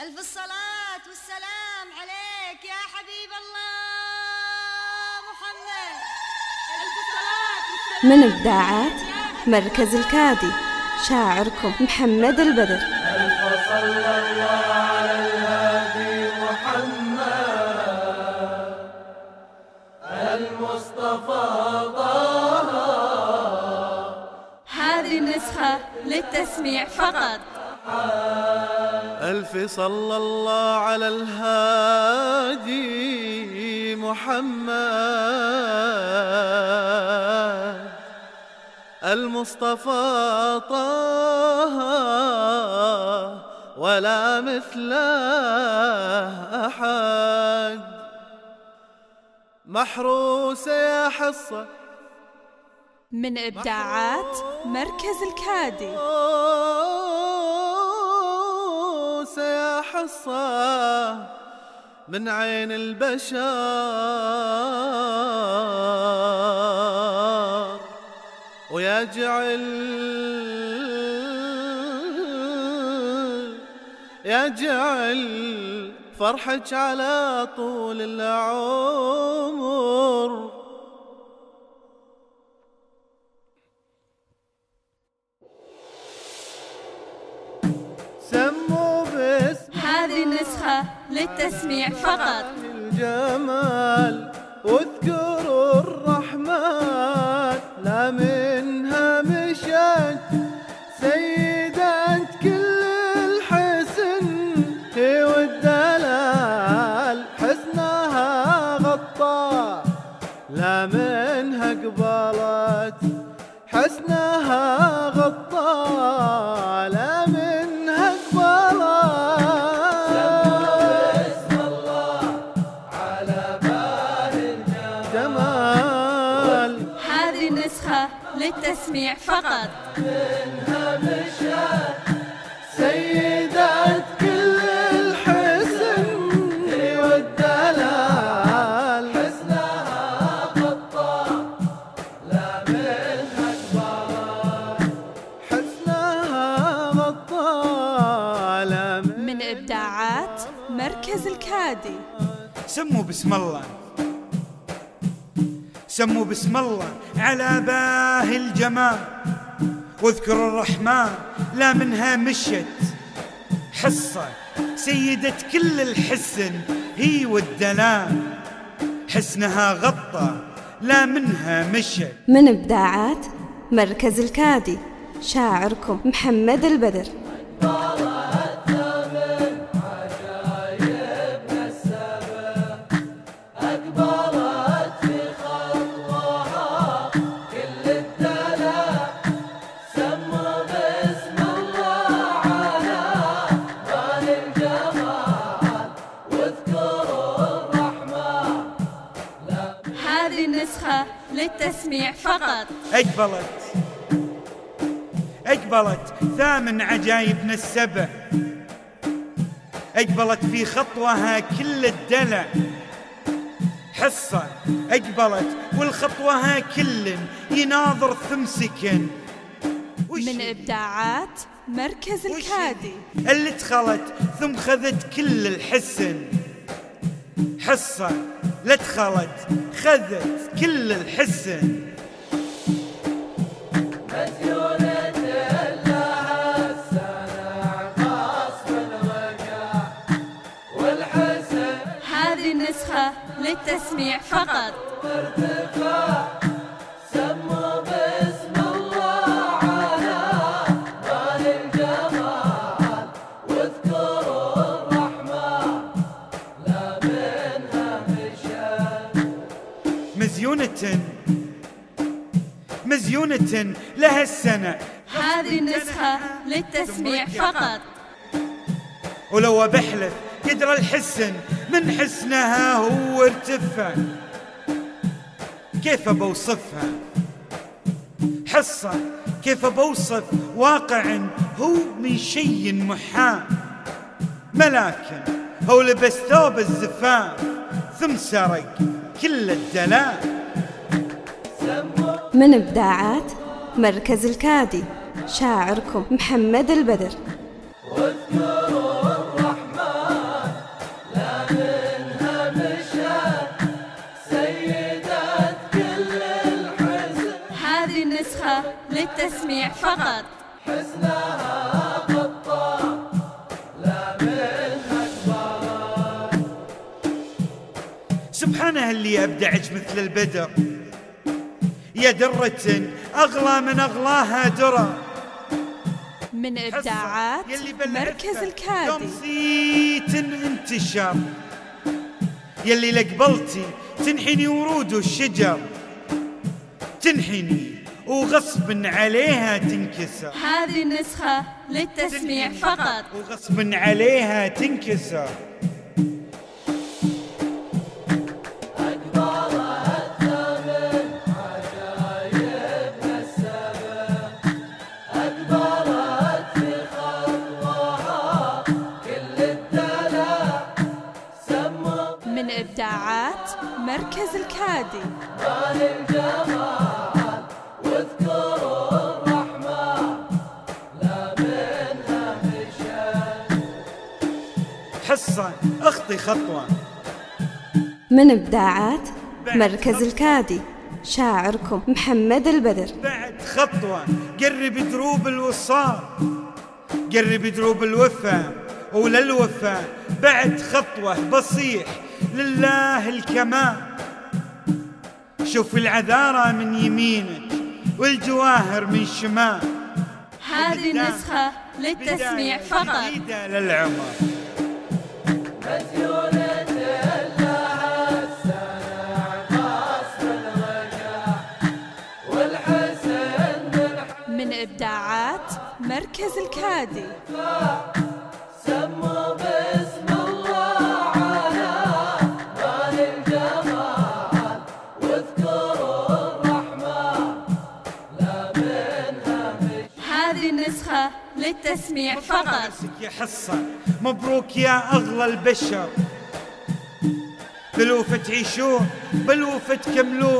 ألف الصلاة والسلام عليك يا حبيب الله محمد. ألف الصلاة والسلام من إبداعات مركز الكادي. شاعركم محمد البدر. هذه النسخة للتسميع فقط. ألف صلى الله على الهادي محمد. المصطفى طه ولا مثله أحد. محروس يا حصة من إبداعات مركز الكادي. سيحصى من عين البشر. ويجعل يجعل فرحك على طول العمر. باسم النسخة للتسميع فقط. الجمال واذكروا الرحمن لا منها مشت سيدة كل الحسن والدلال حسنها غطى. لا منها قبلت حسنها غطى. للتسميع فقط. سيدة كل الحسن والدلال. حسنها غطى لا منها كبرت حسنها غطى لا من إبداعات مركز الكادي. سموا بسم الله. سموا بسم الله على باهي الجمال. واذكروا الرحمن لا منها مشت حصة سيدة كل الحسن هي والدلال. حسنها غطى لا منها مشت من إبداعات مركز الكادي شاعركم محمد البدر. للتسميع فقط. أقبلت أقبلت ثامن عجايبنا السبع أقبلت في خطوها كل الدلع. حصة. أقبلت والخطوها كل. يناظر ثم سكن. وش من إبداعات مركز الكادي. اللي دخلت ثم خذت كل الحسن. حصة لا دخلت خذت كل الحسن هذه النسخة للتسميع فقط. مزيونة لها السنة. هذه النسخة للتسميع فقط. ولو بحلف يدرى الحسن من حسنها هو ارتفع. كيف بوصفها؟ حصة. كيف بوصف واقع هو من شيء محال. ملاكن. هو لبس ثوب الزفاف. ثم سرق كل الدلال. من إبداعات مركز الكادي شاعركم محمد البدر. هذه النسخة للتسميع فقط. حسنها سبحانه اللي أبدعج مثل البدر. يا درة أغلى من أغلاها درة. من إبداعات مركز يوم الكادي صيت انتشر. يلي لقبلتي تنحني ورود الشجر. تنحني وغصب عليها تنكسر. هذه النسخة للتسميع فقط. وغصب عليها تنكسر. مركز الكادي. حصة اخطي خطوة. من إبداعات مركز الكادي شاعركم محمد البدر. بعد خطوة قرب دروب الوصال قرب دروب الوفا. وللوفا بعد خطوة بصيح لله الكمال. شوف العذارى من يمينك والجواهر من شمال. هذه النسخة للتسميع فقط. للعمر. من إبداعات مركز الكادي. للتسميع فقط. يا حصة. مبروك يا أغلى البشر. بلوفة تعيشون بلوفة تكملون